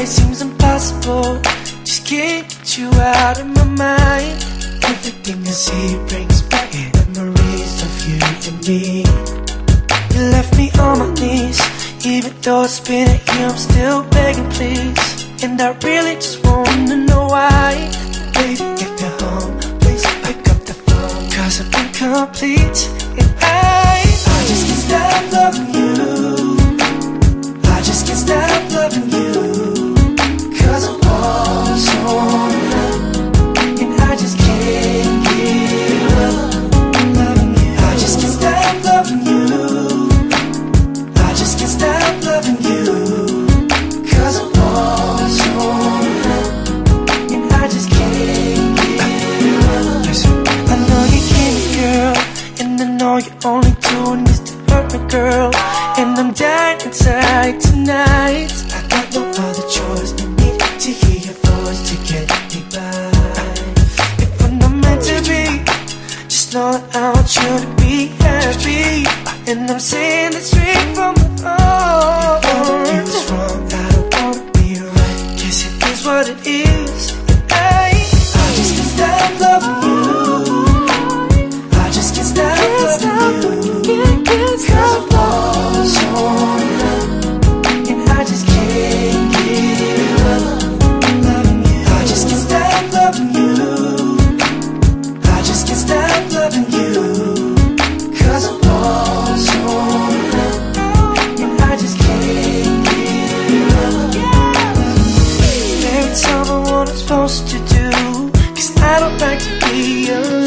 it seems impossible. Just can't get you out of my mind. Everything I see brings back memories of you and me. You left me on my knees, even though it's been a year, I'm still begging, please. And I really just wanna know why. Baby, if you're home, please pick up the phone. Cause I'm incomplete, and I, I girl. And I'm dying inside tonight. I got no other choice. I need to hear your voice to get me by. If I'm not meant to be, just know I want you to be happy. And I'm saying it straight Cause I'm all so I just can't get Every time I what I'm supposed to do Cause I don't like to be alone.